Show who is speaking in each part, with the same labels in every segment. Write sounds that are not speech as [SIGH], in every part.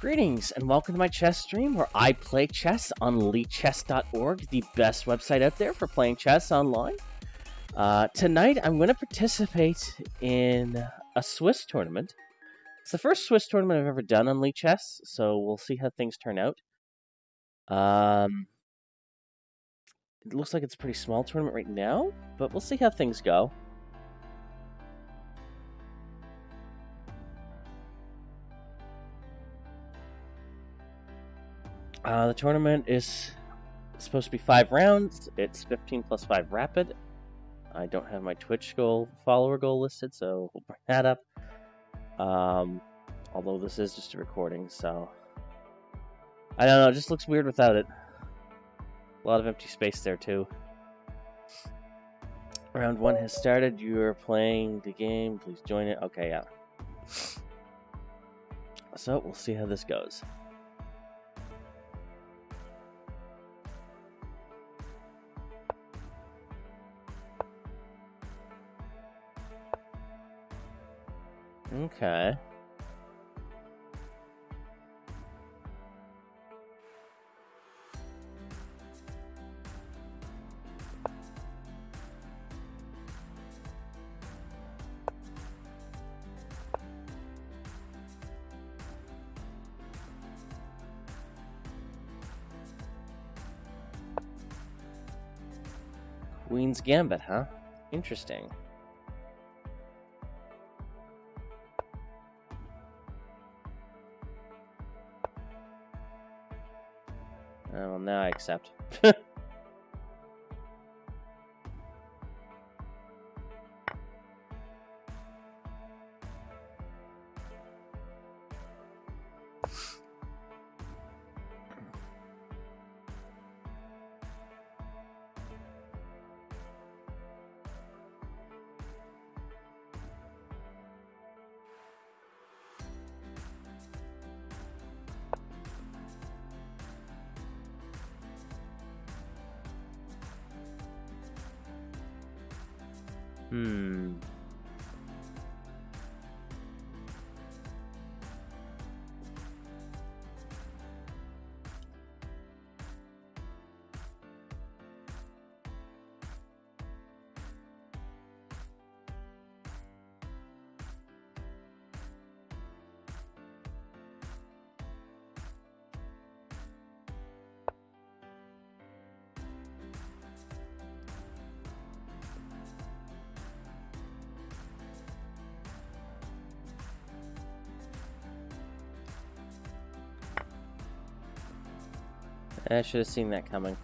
Speaker 1: Greetings and welcome to my chess stream where I play chess on lichess.org, the best website out there for playing chess online. Uh, tonight I'm going to participate in a Swiss tournament. It's the first Swiss tournament I've ever done on lichess, so we'll see how things turn out. Um, it looks like it's a pretty small tournament right now, but we'll see how things go. Uh, the tournament is supposed to be five rounds. It's 15 plus 5 rapid. I don't have my Twitch goal follower goal listed, so we'll bring that up. Um, although this is just a recording, so I don't know. It just looks weird without it. A lot of empty space there too. Round one has started. You are playing the game. Please join it. Okay, yeah. So we'll see how this goes. Okay. Queen's Gambit, huh? Interesting. Accept. [LAUGHS] [LAUGHS] Hmm. I should have seen that coming.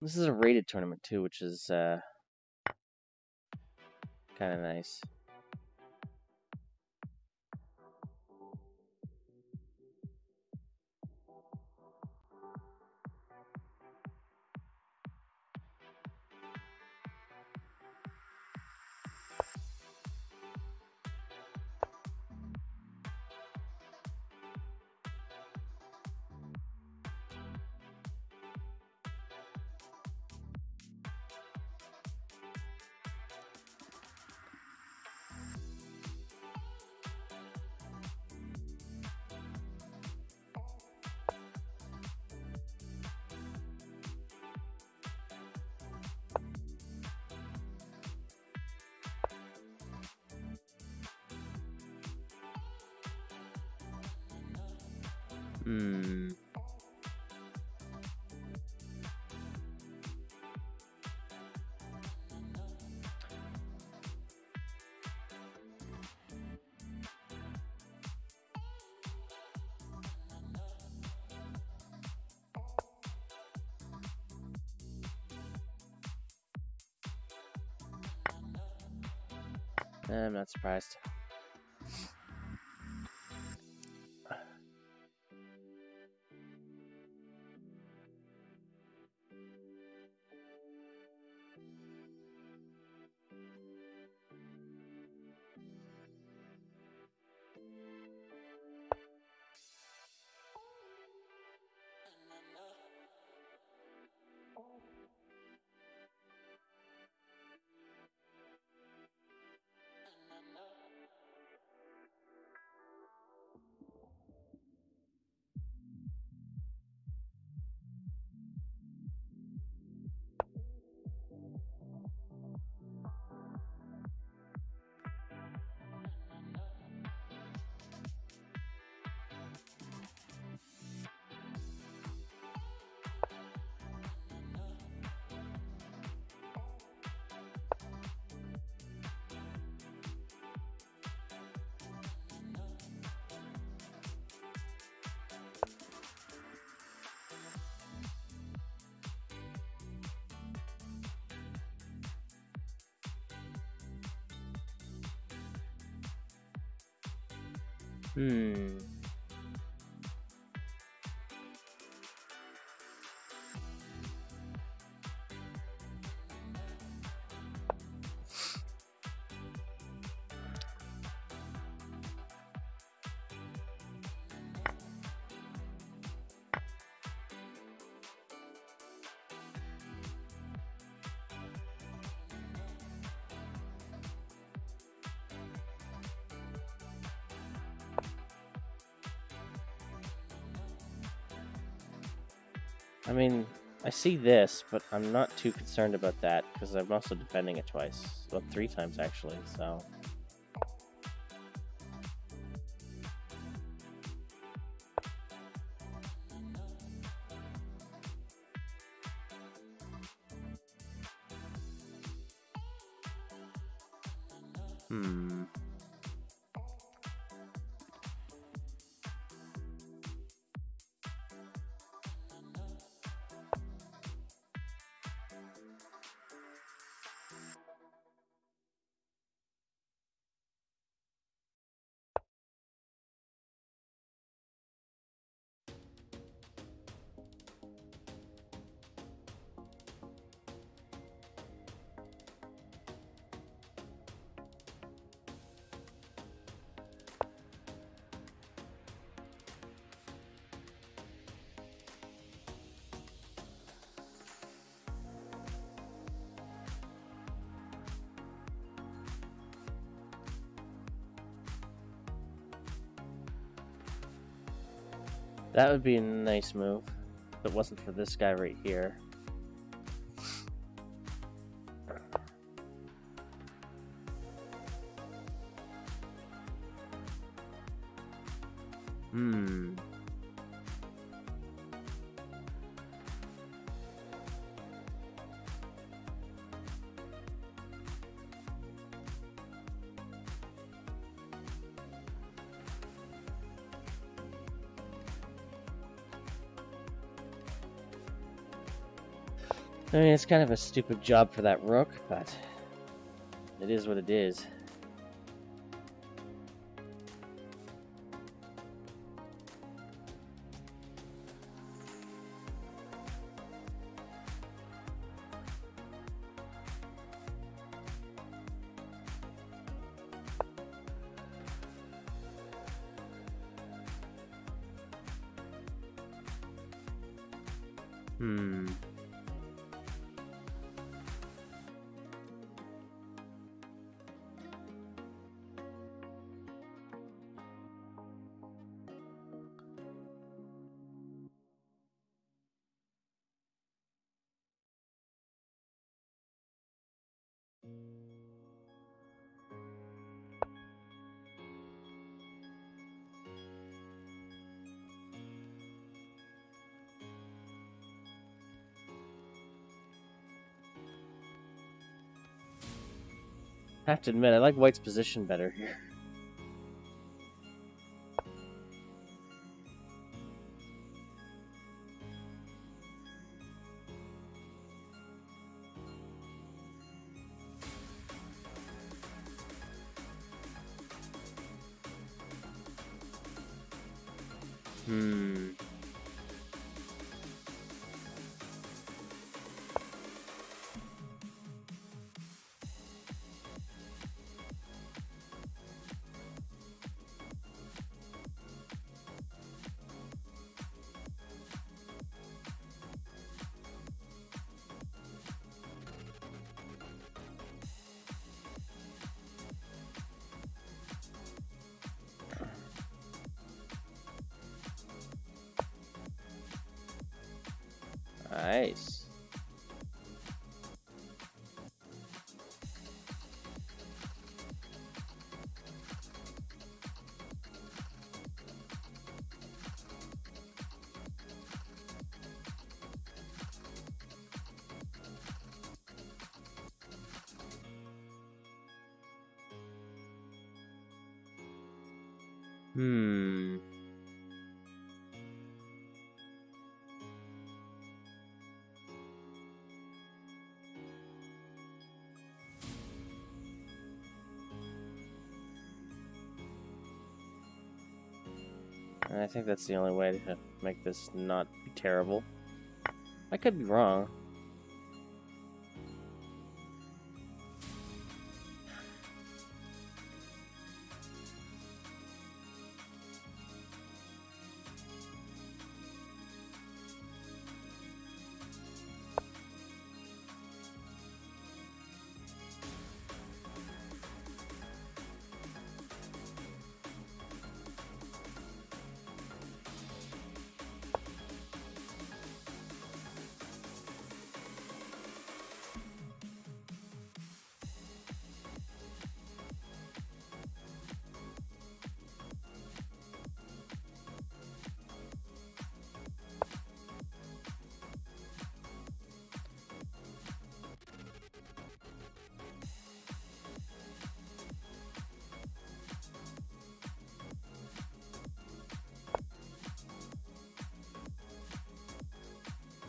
Speaker 1: This is a rated tournament too, which is uh, kind of nice. Hmm. I'm not surprised. Hmm. I mean, I see this, but I'm not too concerned about that because I'm also defending it twice. Well, three times actually, so. That would be a nice move. If it wasn't for this guy right here. I mean, it's kind of a stupid job for that rook, but it is what it is. I have to admit, I like White's position better here. Nice. I think that's the only way to make this not be terrible. I could be wrong.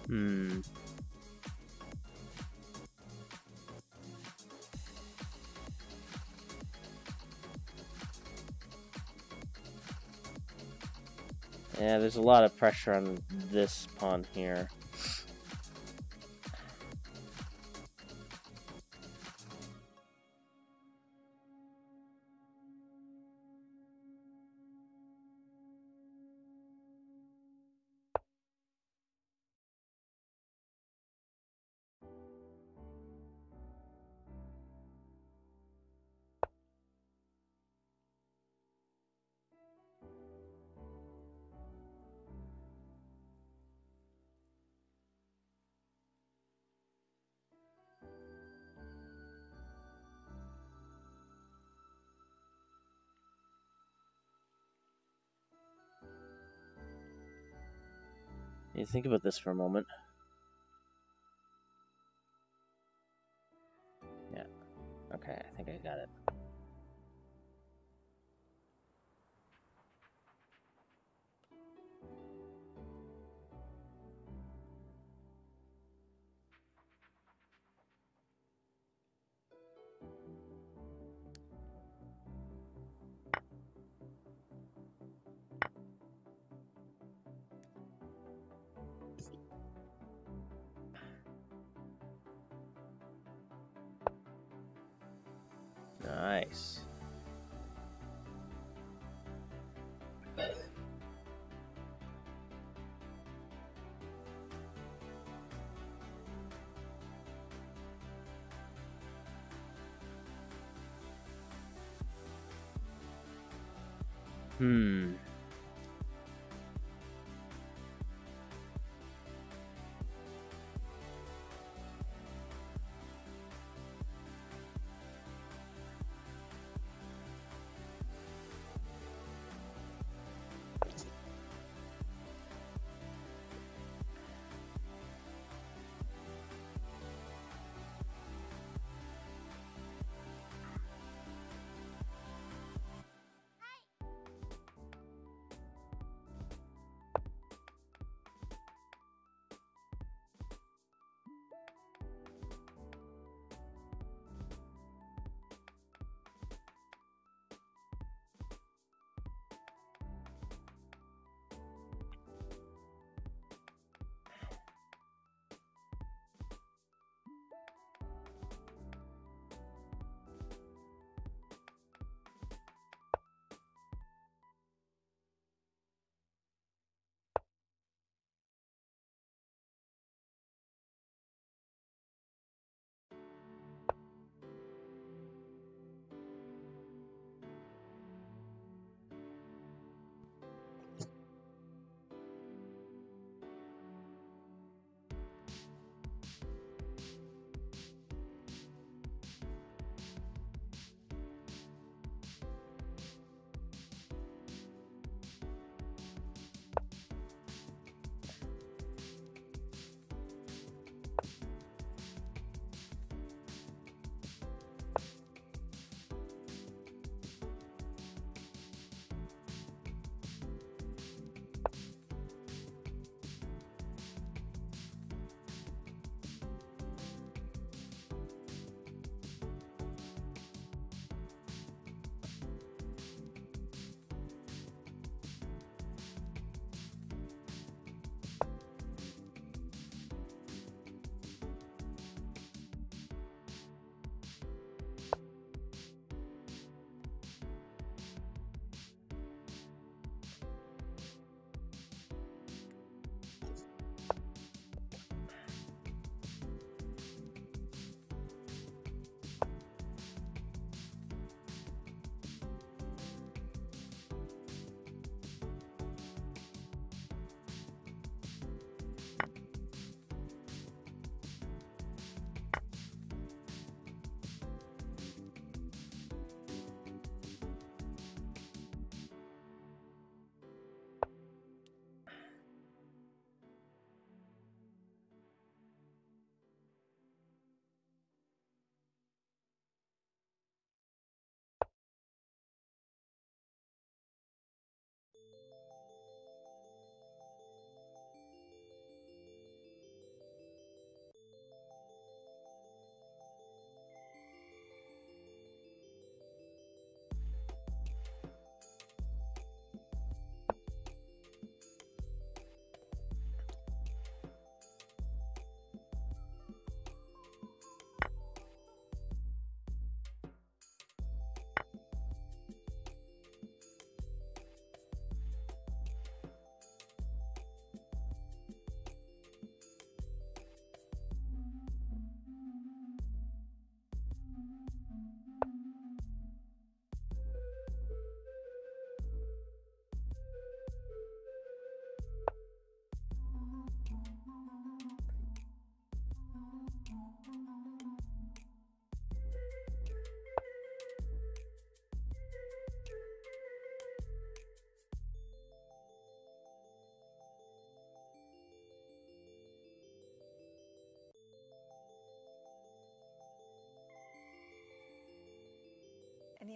Speaker 1: Hmm. Yeah, there's a lot of pressure on this pawn here. You think about this for a moment. Yeah. Okay, I think I got it. Hmm.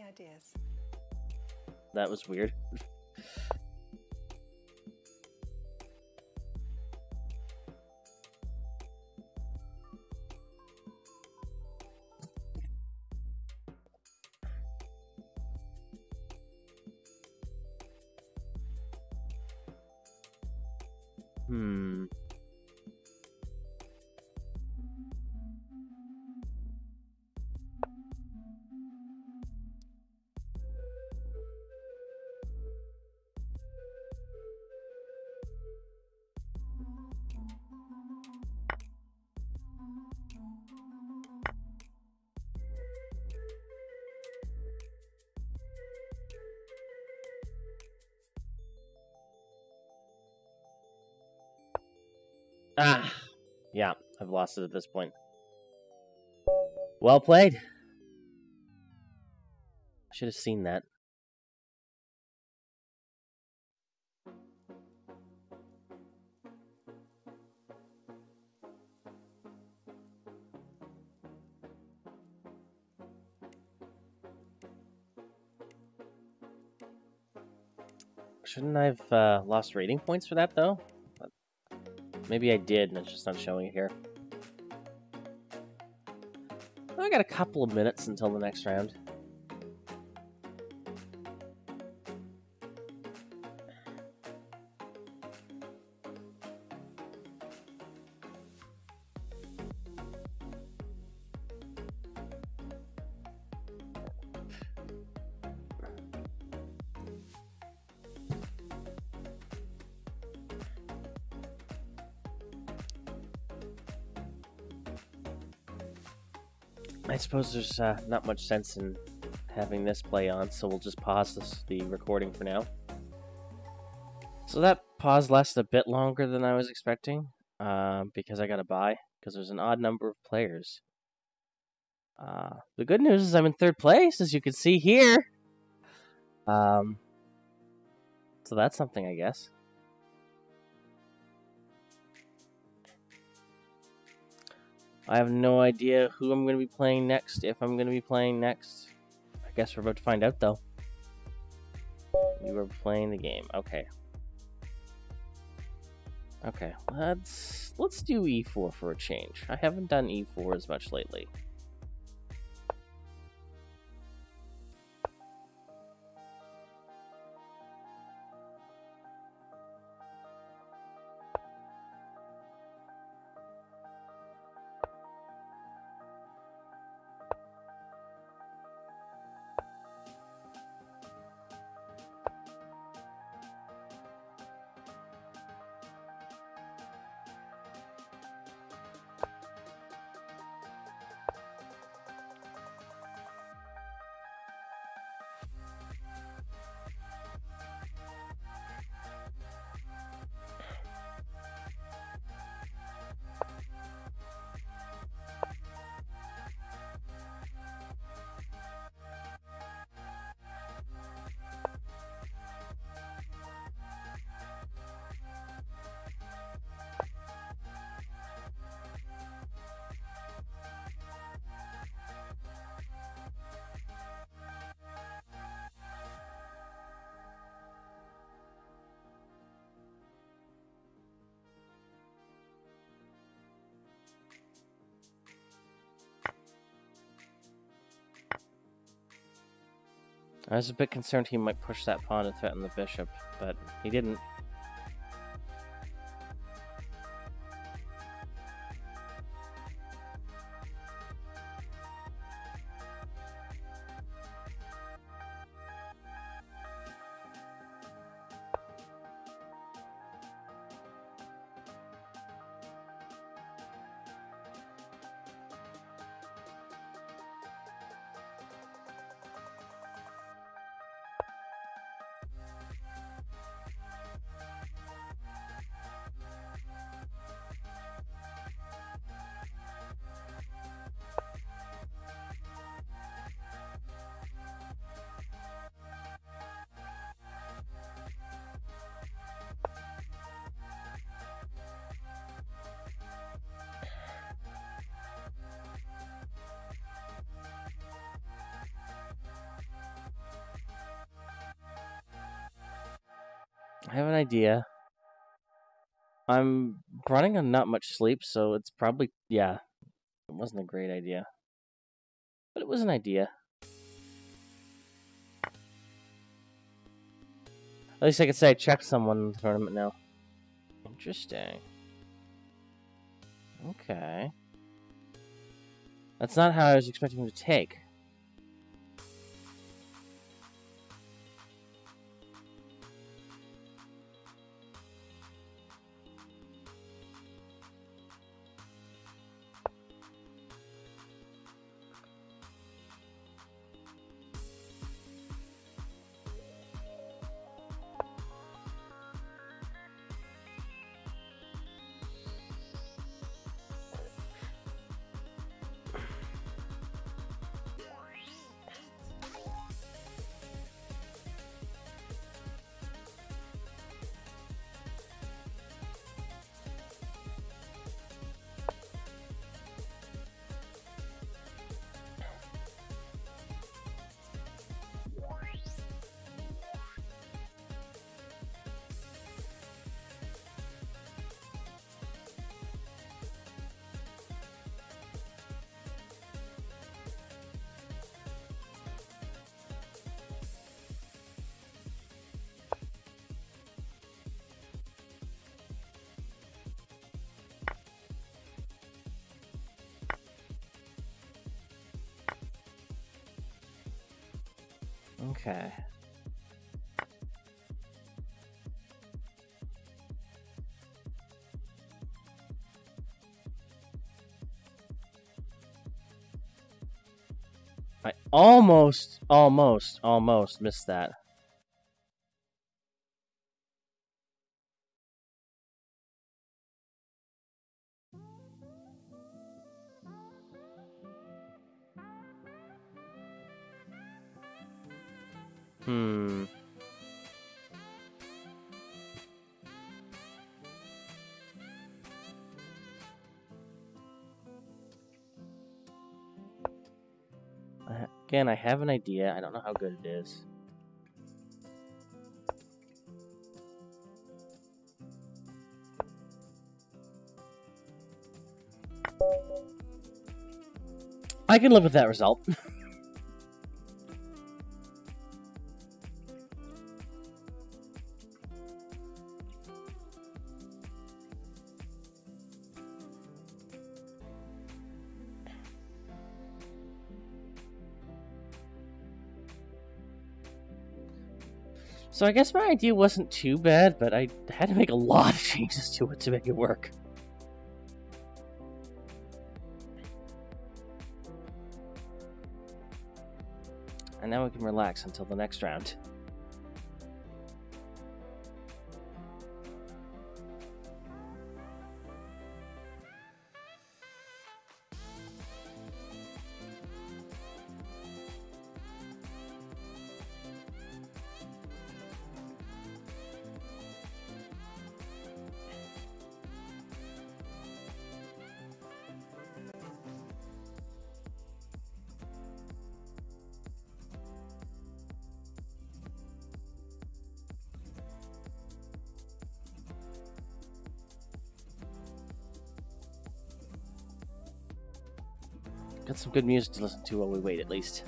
Speaker 2: Ideas?
Speaker 1: That was weird. Ah, yeah, I've lost it at this point. Well played. I should have seen that. Shouldn't I have uh, lost rating points for that, though? Maybe I did, and it's just not showing it here. I got a couple of minutes until the next round. Suppose there's uh, not much sense in having this play on, so we'll just pause this, the recording for now. So that pause lasted a bit longer than I was expecting, uh, because I got to buy, because there's an odd number of players. Uh, the good news is I'm in third place, as you can see here. Um, so that's something, I guess. I have no idea who I'm going to be playing next, if I'm going to be playing next. I guess we're about to find out, though. You are playing the game. Okay. Okay, let's let's do E4 for a change. I haven't done E4 as much lately. I was a bit concerned he might push that pawn and threaten the bishop, but he didn't. I have an idea. I'm running on not much sleep, so it's probably, yeah, it wasn't a great idea. But it was an idea. At least I could say I checked someone in the tournament now. Interesting. Okay. That's not how I was expecting him to take. Okay. I almost, almost, almost missed that. Again, I have an idea. I don't know how good it is. I can live with that result. [LAUGHS] So I guess my idea wasn't too bad, but I had to make a lot of [LAUGHS] changes to it to make it work. And now we can relax until the next round. Got some good music to listen to while we wait, at least.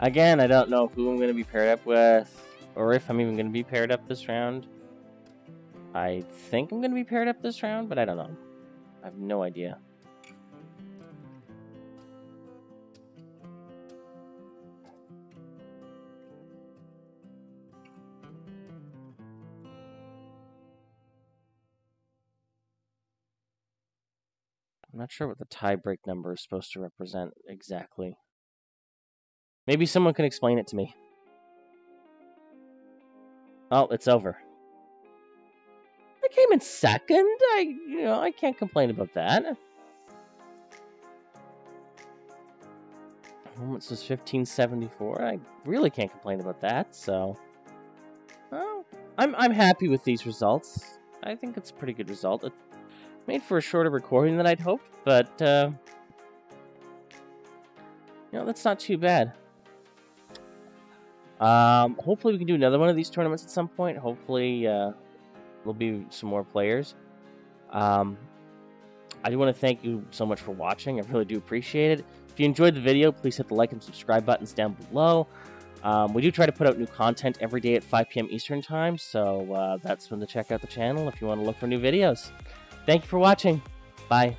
Speaker 1: Again, I don't know who I'm going to be paired up with, or if I'm even going to be paired up this round. I think I'm going to be paired up this round, but I don't know. I have no idea. I'm not sure what the tie break number is supposed to represent exactly. Maybe someone can explain it to me. Oh, it's over. I came in second. I, you know, I can't complain about that. Moments was 1574. I really can't complain about that, so... Well, I'm, I'm happy with these results. I think it's a pretty good result. It made for a shorter recording than I'd hoped, but, uh... You know, that's not too bad. Um, hopefully we can do another one of these tournaments at some point. Hopefully, uh, there'll be some more players. Um, I do want to thank you so much for watching. I really do appreciate it. If you enjoyed the video, please hit the like and subscribe buttons down below. Um, we do try to put out new content every day at 5 p.m. Eastern Time, so uh, that's when to check out the channel if you want to look for new videos. Thank you for watching. Bye.